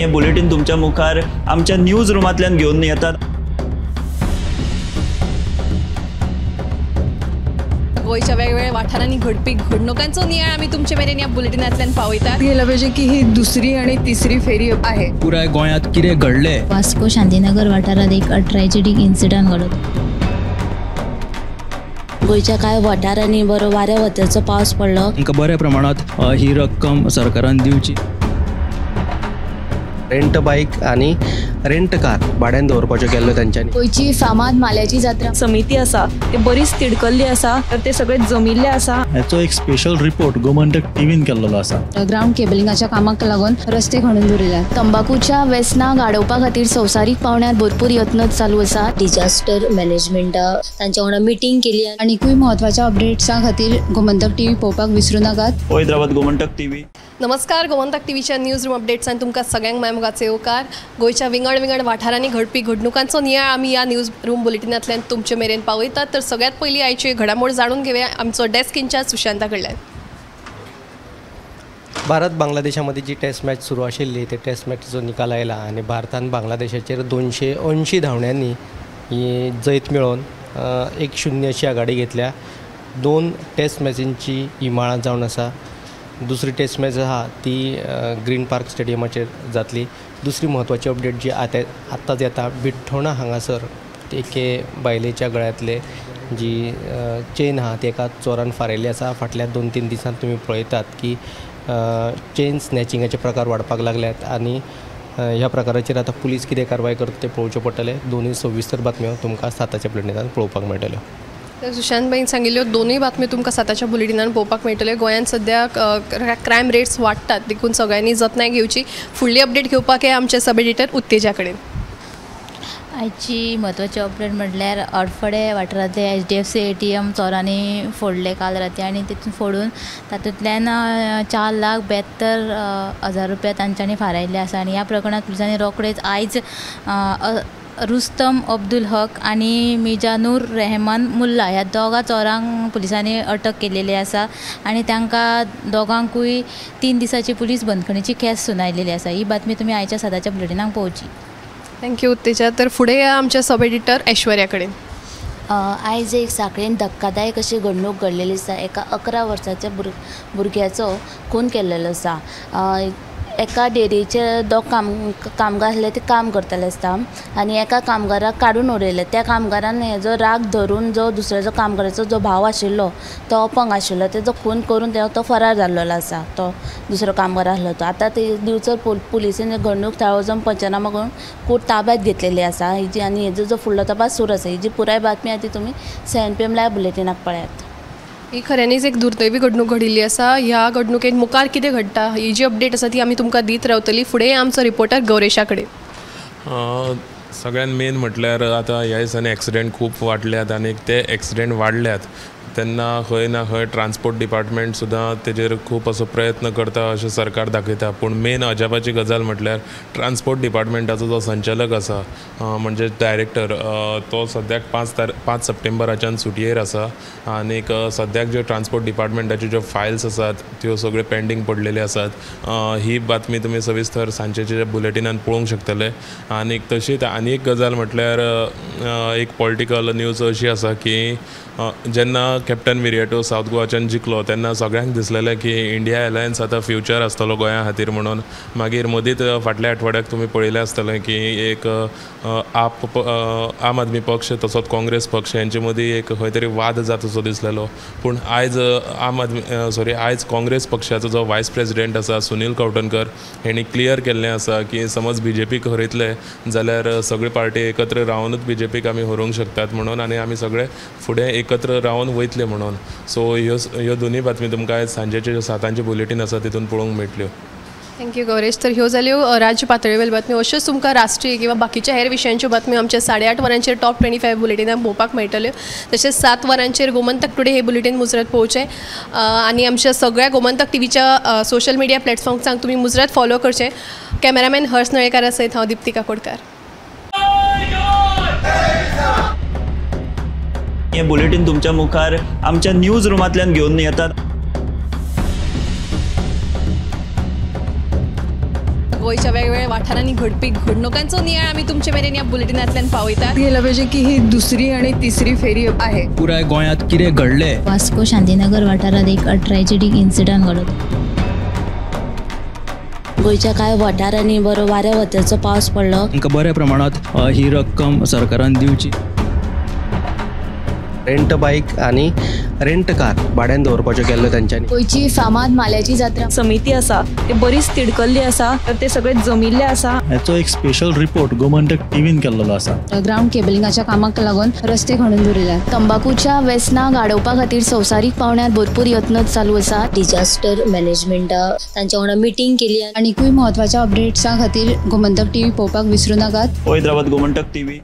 हे बुलेटिन तुमच्या मुखार आमच्या न्यूज रुमांतल्यान घेवन येतात. गोंयच्या वेगवेगळ्या वाठारांनी घडपी घडणुकांचो नियाळ आमी तुमचे मेरेन ह्या बुलेटिनांतल्यान पावयतात. गेलं पाहिजे की ही दुसरी आणि तिसरी फेरी आहे. पुराय गोंयांत कितें घडलें? वास्को शांतीनगर वाठारात एक ट्रॅजेडीक इन्सिडंट घडत गोंयच्या कांय वाठारांनी बरो वाऱ्या वताचो पावस पडलो बऱ्या प्रमाणात ही रक्कम सरकारान दिवची. रेंट बाईक आणि रेंट कार भाड्यान दवरपाच्यो केल्ल्यो तेंच्यांनी गोंयची फामाद माल्याची जात्रा. समिती आसा ती बरीच तिडकल्ली आसा तर ते सगळे जमिल्ले आसा हाचो एक स्पेशल रिपोर्ट गोमंतक टीव्हीन केल्लो आसा ग्राउंड केबलिंगाच्या कामाक लागून रस्ते खणून दवरिल्यात. तंबाखूच्या व्यसनां गाडोवपा खातीर संवसारीक पावण्यार भरपूर यत्न चालू आसा डिझास्टर मॅनेजमेंटा तांच्या वांगडा मिटींग केली आनीकूय महत्त्वाच्या अपडेट्सां खातीर गोमंतक टीव्ही पळोवपाक विसरूं नाकात रावत गोमंतक टीव्ही नमस्कार गोमंतक टीव्हीच्या न्यूज रूम अपडेट्सान तुमकां सगळ्यांक मायमुगाचे येवकार गोंयच्या विंगड विंगड वाठारांनी घडपी घडणुकांचो नियाळ आमी ह्या न्यूज रूम बुलेटिनांतल्यान तुमचे मेरेन पावयतात. तर सगळ्यात पयलीं आयची घडामोड जाणून घेवया आमचो डेस्क इंचार्ज सुशांता कडल्यान भारत बांगलादेशामध्ये जी टेस्ट मॅच सुरू आशिल्ली ते टेस्ट मॅचीचो निकाल आयला आणि भारतान बांगलादेशाचेर दोनशे अंयशीं धांवड्यांनी ही जैत मेळोवन एक शुन्य अशी आघाडी घेतल्या. दोन टेस्ट मॅचींची इमाळां जावन आसा दुसरी टेस्ट मॅच आहा ती ग्रीन पार्क स्टेडियमाचेर जातली. दुसरी म्हत्वाची अपडेट जी आतां आत्ताच येता बिठ्ठोणा हांगासर एके बायलेच्या गळ्यांतले जी चेन आहा ती एका चोरान फारयल्ली आसा फाटल्या दोन तीन दिसांत तुमी पळयतात की चेन स्नॅचिंगाचे प्रकार वाडपाक लागल्यात आनी ह्या प्रकाराचेर आतां पुलीस कितें कारवाय करता तें पळोवचें पडटलें. दोनूय सविस्तर बातम्यो तुमकां साताच्या प्लेटिनांत पळोवपाक मेळटल्यो. तर सुशांतबाईन सांगिल्ल्यो दोनूय बातम्यो तुमकां साताच्या बुलेटिनान पळोवपाक मेळटल्यो गोंयांत सद्याक क्रायम रेट्स वाडटात देखून सगळ्यांनी जतनाय घेवची फुडली अपडेट घेवपाक हे आमचे सब एडिटर उत्तेजा कडेन. आयची म्हत्वाची अपडेट म्हटल्यार अडफडे वाठारांतले H D F C A T M चोरांनी फोडले काल राती आनी तितून फोडून तातूंतल्यान चार लाख ब्यात्तर हजार रुपया तांच्यांनी फारायल्ले आसा. आनी ह्या प्रकरणांत पुलिसांनी रोखडेच आयज रुस्तम अब्दुल हक आनी मिजानूर रेहमान मुल्ला ह्या दोगा चोरांक पुलिसांनी अटक केलेली आसा आनी तांकां दोगांकूय तीन दिसाची पुलीस बंदखणीची केस सुनायलेली आसा ही बातमी तुमी आयच्या सदाच्या बुलेटिनाक पळोवची थँक्यू उत्तेजा. तर फुडें या आमच्या सब एडिटर ऐश्वर्या कडेन आयज एक सांखळेन धक्कादायक अशी घडणूक घडलेली आसा एका अकरा वर्साच्या भुर भुरग्याचो खून केल्लेलो आसा एका डेरीचे दोग काम कामगार आसले ते काम करताले आसता आनी एका कामगाराक काडून उडयले त्या कामगारान हेजो राग धरून जो दुसऱ्याचो कामगाराचो जो भाव आशिल्लो तो अपंग आशिल्लो तेजो खून करून ते तो फरार जाल्लो आसा तो दुसरो कामगार आसलो तो. आतां ते दिवचर पुल पुलिसेन घडणूक थाळो वचून पंचनामा करून कोर्ट ताब्यात घेतलेली आसा. हेजी आनी हेजो जो फुडलो तपास सुरू आसा हेजी पुराय बातमी आहा ती तुमी सेवन पी एम लायव्ह बुलेटिनाक पळयात. ही खऱ्यांनीच एक दुर्दैवी घडणूक घडिल्ली आसा ह्या घडणुकेत मुखार कितें घडटा ही जी अपडेट आसा ती आमी तुमकां दीत रावतली. फुडें आमचो रिपोर्टर गौरेशा कडेन अ, सगळ्यात मेन म्हटल्यार आतां ह्या दिसांनी एक्सिडेंट खूब वाडल्यात आनी ते एक्सिडेंट वाडल्यात तेन्ना खंय ना खंय ट्रान्सपोर्ट डिपार्टमेंट सुद्दां तेजेर खूब असो प्रयत्न करता अशें सरकार दाखयता पूण मेन अजापाची गजाल म्हटल्यार ट्रान्सपोर्ट डिपार्टमेंटाचो जो संचालक आसा म्हणजे डायरेक्टर तो सद्याक पांच तार पांच सप्टेंबराच्यान सुटयेर आसा आनीक सद्याक ज्यो ट्रान्सपोर्ट डिपार्टमेंटाच्यो ज्यो फायल्स आसात त्यो सगळ्यो पेंडींग पडलेल्यो आसात ही बातमी तुमी सविस्तर सांजेच्या बुलेटिनान पळोवंक शकतले. आनीक तशीच आनी एक गजाल म्हटल्यार एक पॉलिटिकल न्यूज अशी आसा की जेन्ना कॅप्टन विरियटो सावथ गोवाच्यान जिखलो तेन्ना सगळ्यांक दिसलेलें की इंडिया एलायन्स आतां फ्युचर आसतलो गोंया खातीर म्हणून. मागीर मदींच फाटल्या आठवड्याक तुमी पळयलें आसतलें की एक आप आम आदमी पक्ष तसोच काँग्रेस पक्ष यांचे मदीं एक खंय तरी वाद जातसो दिसलेलो. पूण आयज आम आदमी सॉरी आयज काँग्रेस पक्षाचो जो व्हायस प्रेसिडेंट आसा सुनील कवटणकर हेणी क्लियर केल्लें आसा की समज बी जे पीक हरयतले जाल्यार सगळे पार्टी एकत्र रावनूच बी जे पीक आमी हरोवंक शकतात म्हणून आनी आमी सगळे फुडें एकत्र रावन वयतले म्हणून. सो ह्यो ह्यो दोनूय बातमी तुमकां आयज सांजेचे जे सातांचे बुलेटीन आसा तितून पळोवंक मेळटल्यो थँक्यू गौरेश तर ह्यो जाल्यो राज्य पातळीवेल बातम्यो अश्योच तुमकां राष्ट्रीय किंवा बाकीच्या हेर विशयांच्यो बातम्यो आमच्या साडे आठ वरांचेर टॉप ट्वेंटी फायव्ह बुलेटिनान पळोवपाक मेळटल्यो तशेंच सात वरांचेर गोमंतक टुडे हे बुलेटिन मुजरत पळोवचें आनी आमच्या सगळ्या गोमंतक टीव्हीच्या सोशल मिडिया प्लॅटफॉर्म्सांक तुमी मुजरत फॉलो करचें. कॅमेरामॅन हर्ष नळेकारा सयत हांव दिप्ती काकोडकार हे बुलेटिन तुमच्या मुखार आमच्या न्यूज रुमांतल्यान घेवन येतात. गोंयच्या वेगवेगळ्या वाठारांनी घडपी घडणुकांचो नियाळ आमी तुमचे मेरेन ह्या बुलेटिनांतल्यान पावयतात. गेलं पाहिजे की ही दुसरी आणि तिसरी फेरी आहे. पुराय गोंयांत कितें घडलें? वास्को शांतीनगर वाठारात एक ट्रॅजेडीक इन्सिडंट घडत. गोंयच्या कांय वाठारांनी बरो वाऱ्या वताचो पावस पडलो बऱ्या प्रमाणात ही रक्कम सरकारान दिवची. रेंट बाईक आणि रेंट कार भाड्यान दवरपाच्यो केल्ल्यो तेंच्यांनी गोंयची फामाद माल्याची जात्रा. समिती आसा ते बरीच तिडकल्ली आसा तर ते सगळे जमिल्ले आसा हाचो एक स्पेशल रिपोर्ट गोमंतक टीव्हीन केल्लो आसा ग्राउंड केबलिंगाच्या कामाक लागून रस्ते खणून दवरिल्यात तंबाखूच्या वेसनां गाडोवपा खातीर संवसारीक पावंड्यार भरपूर यत्न चालू आसा डिजास्टर मॅनेजमेंटा तांच्या वांगडा मिटींग केली आनीकूय म्हत्वाच्या अपडेट्सां खातीर गोमंतक टीव्ही पळोवपाक विसरूं नाकात. हैदराबाद गोमंटक टीव्ही